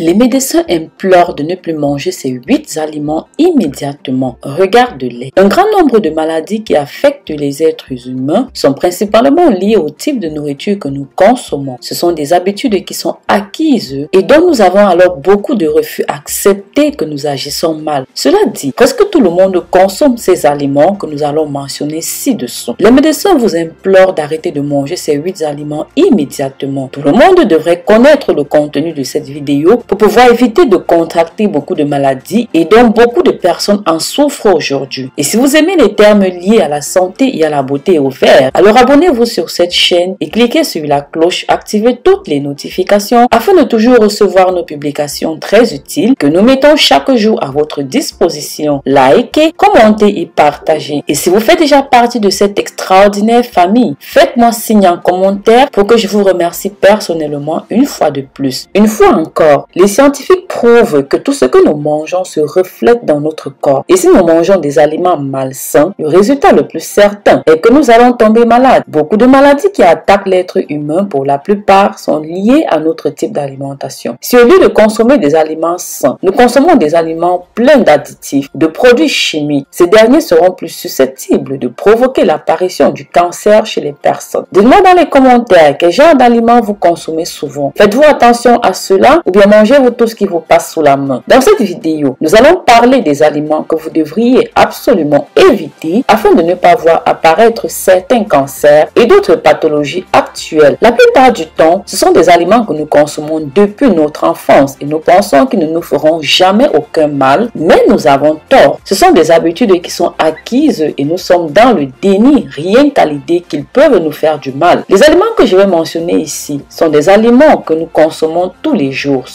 Les médecins implorent de ne plus manger ces huit aliments immédiatement. Regarde-les. Un grand nombre de maladies qui affectent les êtres humains sont principalement liées au type de nourriture que nous consommons. Ce sont des habitudes qui sont acquises et dont nous avons alors beaucoup de refus à accepter que nous agissons mal. Cela dit, presque tout le monde consomme ces aliments que nous allons mentionner ci-dessous. Les médecins vous implorent d'arrêter de manger ces huit aliments immédiatement. Tout le monde devrait connaître le contenu de cette vidéo pour pouvoir éviter de contracter beaucoup de maladies et dont beaucoup de personnes en souffrent aujourd'hui. Et si vous aimez les termes liés à la santé et à la beauté au vert, alors abonnez-vous sur cette chaîne et cliquez sur la cloche, activez toutes les notifications afin de toujours recevoir nos publications très utiles que nous mettons chaque jour à votre disposition. Likez, commentez et partagez. Et si vous faites déjà partie de cette extraordinaire famille, faites-moi signe en commentaire pour que je vous remercie personnellement une fois de plus. Une fois encore, les scientifiques prouvent que tout ce que nous mangeons se reflète dans notre corps. Et si nous mangeons des aliments malsains, le résultat le plus certain est que nous allons tomber malades. Beaucoup de maladies qui attaquent l'être humain, pour la plupart, sont liées à notre type d'alimentation. Si au lieu de consommer des aliments sains, nous consommons des aliments pleins d'additifs, de produits chimiques, ces derniers seront plus susceptibles de provoquer l'apparition du cancer chez les personnes. Dites-moi dans les commentaires quel genre d'aliments vous consommez souvent. Faites-vous attention à cela ou bien mangez-vous tout ce qui vous passe sous la main. Dans cette vidéo, nous allons parler des aliments que vous devriez absolument éviter afin de ne pas voir apparaître certains cancers et d'autres pathologies actuelles. La plupart du temps, ce sont des aliments que nous consommons depuis notre enfance et nous pensons qu'ils ne nous feront jamais aucun mal, mais nous avons tort. Ce sont des habitudes qui sont acquises et nous sommes dans le déni rien qu'à l'idée qu'ils peuvent nous faire du mal. Les aliments que je vais mentionner ici sont des aliments que nous consommons tous les jours.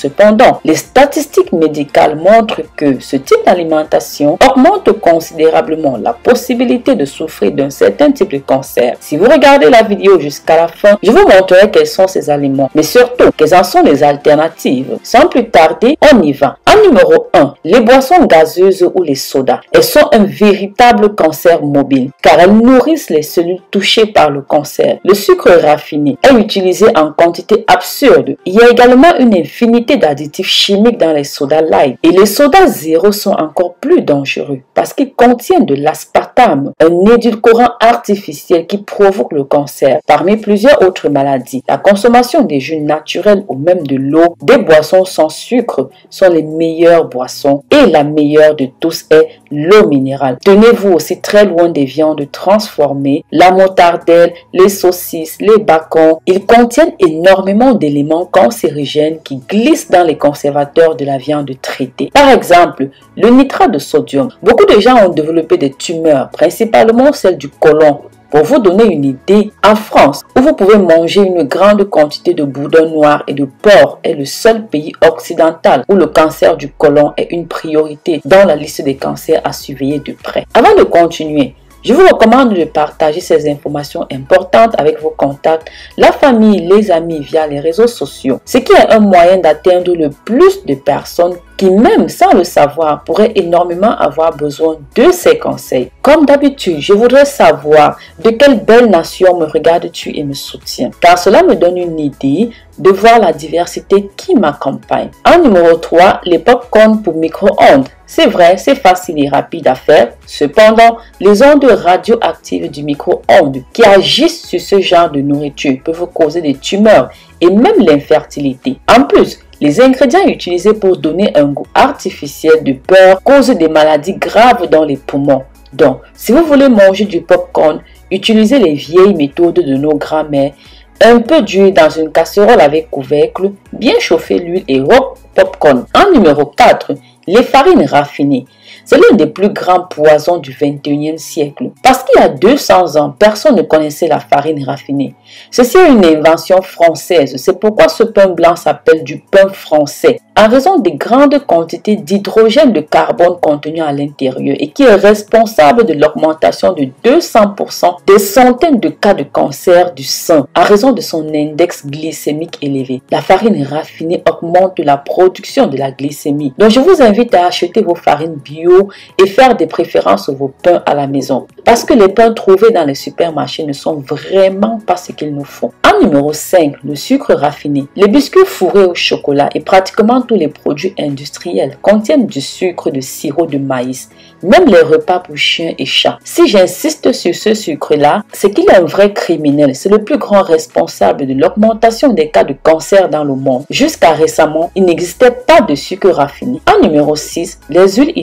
Les statistiques médicales montrent que ce type d'alimentation augmente considérablement la possibilité de souffrir d'un certain type de cancer. Si vous regardez la vidéo jusqu'à la fin, je vous montrerai quels sont ces aliments, mais surtout quelles en sont les alternatives? Sans plus tarder, on y va. En numéro 1, les boissons gazeuses ou les sodas. Elles sont un véritable cancer mobile car elles nourrissent les cellules touchées par le cancer. Le sucre raffiné est utilisé en quantité absurde. Il y a également une infinité d'additifs chimiques dans les sodas light. Et les sodas zéro sont encore plus dangereux parce qu'ils contiennent de l'aspartame, un édulcorant artificiel qui provoque le cancer. Parmi plusieurs autres maladies, la consommation des jus naturels ou même de l'eau, des boissons sans sucre sont les meilleures boissons et la meilleure de tous est l'eau minérale. Tenez-vous aussi très loin des viandes transformées, la motardelle, les saucisses, les bacons. Ils contiennent énormément d'éléments cancérigènes qui glissent dans les conservateurs de la viande traitée. Par exemple, le nitrate de sodium. Beaucoup de gens ont développé des tumeurs, principalement celles du côlon, pour vous donner une idée, en France, où vous pouvez manger une grande quantité de boudin noir et de porc, est le seul pays occidental où le cancer du côlon est une priorité dans la liste des cancers à surveiller de près. Avant de continuer, je vous recommande de partager ces informations importantes avec vos contacts, la famille, les amis via les réseaux sociaux, ce qui est un moyen d'atteindre le plus de personnes qui même sans le savoir pourraient énormément avoir besoin de ces conseils. Comme d'habitude, je voudrais savoir de quelle belle nation me regardes-tu et me soutiens, car cela me donne une idée de voir la diversité qui m'accompagne. En numéro 3, les pop-corn pour micro-ondes. C'est vrai, c'est facile et rapide à faire. Cependant, les ondes radioactives du micro-ondes qui agissent sur ce genre de nourriture peuvent causer des tumeurs et même l'infertilité. En plus, les ingrédients utilisés pour donner un goût artificiel de beurre causent des maladies graves dans les poumons. Donc, si vous voulez manger du popcorn, utilisez les vieilles méthodes de nos grands-mères. Un peu d'huile dans une casserole avec couvercle, bien chauffer l'huile et hop, popcorn. En numéro 4, les farines raffinées. C'est l'un des plus grands poisons du 21e siècle. Parce qu'il y a 200 ans, personne ne connaissait la farine raffinée. Ceci est une invention française. C'est pourquoi ce pain blanc s'appelle du pain français. En raison des grandes quantités d'hydrogène de carbone contenu à l'intérieur et qui est responsable de l'augmentation de 200% des centaines de cas de cancer du sein en raison de son index glycémique élevé. La farine raffinée augmente la production de la glycémie. Donc je vous invite à acheter vos farines bio et faire des préférences vos pains à la maison. Parce que les pains trouvés dans les supermarchés ne sont vraiment pas ce qu'ils nous font. En numéro 5, le sucre raffiné. Les biscuits fourrés au chocolat et pratiquement tous les produits industriels contiennent du sucre de sirop de maïs, même les repas pour chiens et chats. Si j'insiste sur ce sucre-là, c'est qu'il est un vrai criminel. C'est le plus grand responsable de l'augmentation des cas de cancer dans le monde. Jusqu'à récemment, il n'existait pas de sucre raffiné. En numéro 6, les huiles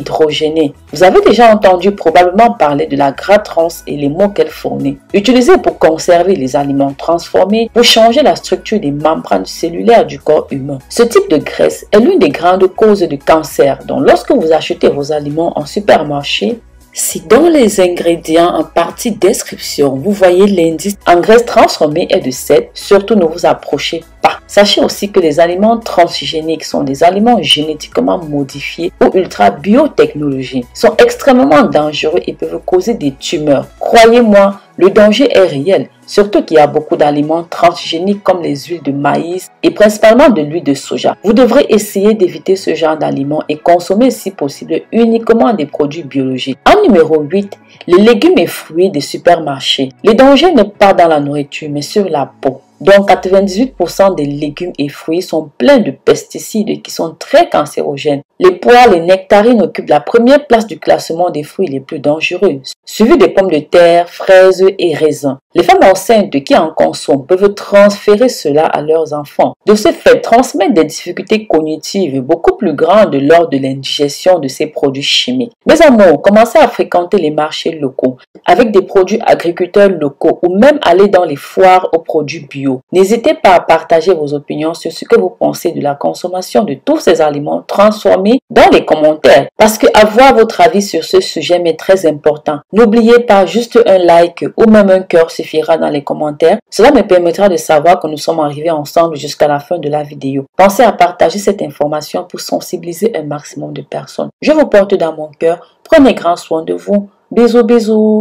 Vous avez déjà entendu probablement parler de la gras trans et les mots qu'elle fournit. Utilisée pour conserver les aliments transformés, pour changer la structure des membranes cellulaires du corps humain. Ce type de graisse est l'une des grandes causes de cancer. Donc lorsque vous achetez vos aliments en supermarché, si dans les ingrédients en partie description, vous voyez l'indice en graisse transformée est de 7, surtout ne vous approchez pas. Sachez aussi que les aliments transgéniques sont des aliments génétiquement modifiés ou ultra biotechnologiques, sont extrêmement dangereux et peuvent causer des tumeurs. Croyez-moi, le danger est réel, surtout qu'il y a beaucoup d'aliments transgéniques comme les huiles de maïs et principalement de l'huile de soja. Vous devrez essayer d'éviter ce genre d'aliments et consommer si possible uniquement des produits biologiques. En numéro 8, les légumes et fruits des supermarchés. Les dangers ne pas dans la nourriture mais sur la peau. Donc 98% des légumes et fruits sont pleins de pesticides qui sont très cancérogènes. Les poires, les nectarines occupent la première place du classement des fruits les plus dangereux, suivi des pommes de terre, fraises et raisins. Les femmes enceintes qui en consomment peuvent transférer cela à leurs enfants. De ce fait, transmettre des difficultés cognitives beaucoup plus grandes lors de l'indigestion de ces produits chimiques. Mes amours, commencez à fréquenter les marchés locaux avec des produits agriculteurs locaux ou même aller dans les foires aux produits bio. N'hésitez pas à partager vos opinions sur ce que vous pensez de la consommation de tous ces aliments transformés dans les commentaires parce que avoir votre avis sur ce sujet est très important. N'oubliez pas juste un like ou même un cœur dans les commentaires. Cela me permettra de savoir que nous sommes arrivés ensemble jusqu'à la fin de la vidéo. Pensez à partager cette information pour sensibiliser un maximum de personnes. Je vous porte dans mon cœur. Prenez grand soin de vous. Bisous, bisous.